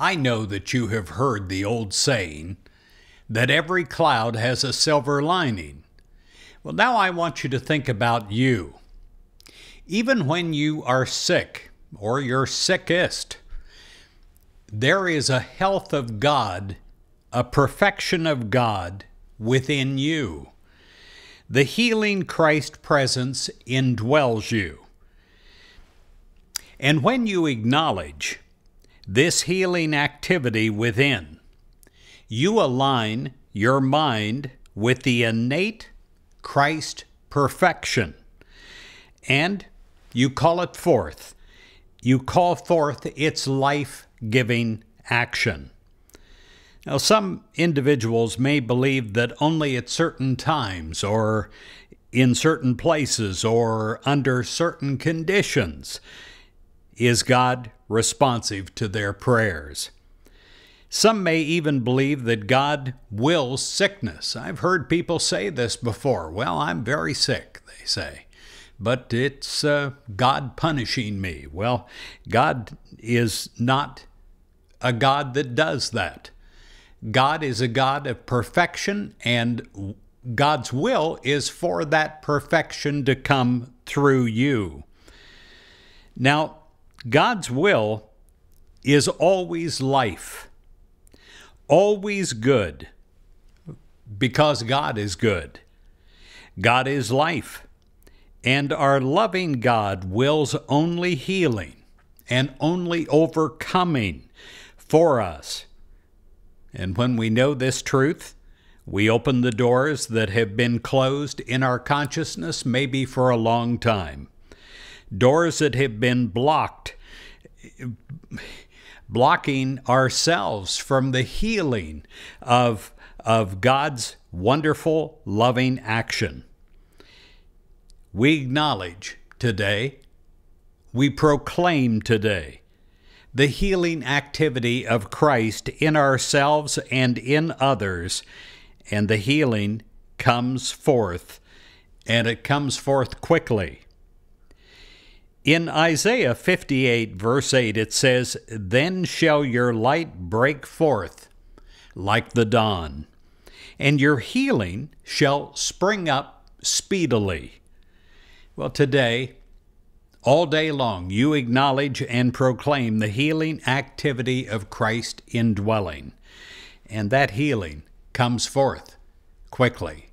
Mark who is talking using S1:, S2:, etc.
S1: I know that you have heard the old saying that every cloud has a silver lining. Well, now I want you to think about you. Even when you are sick or you're sickest, there is a health of God, a perfection of God within you. The healing Christ presence indwells you. And when you acknowledge this healing activity within, you align your mind with the innate Christ perfection and you call it forth. You call forth its life giving action. Now, some individuals may believe that only at certain times or in certain places or under certain conditions is God responsive to their prayers. Some may even believe that God wills sickness. I've heard people say this before. Well, I'm very sick, they say, but it's uh, God punishing me. Well, God is not a God that does that. God is a God of perfection, and God's will is for that perfection to come through you. Now, God's will is always life, always good, because God is good. God is life, and our loving God wills only healing and only overcoming for us. And when we know this truth, we open the doors that have been closed in our consciousness maybe for a long time. Doors that have been blocked, blocking ourselves from the healing of, of God's wonderful, loving action. We acknowledge today, we proclaim today the healing activity of Christ in ourselves and in others, and the healing comes forth, and it comes forth quickly. In Isaiah 58, verse 8, it says, Then shall your light break forth like the dawn, and your healing shall spring up speedily. Well, today, all day long, you acknowledge and proclaim the healing activity of Christ indwelling, and that healing comes forth quickly.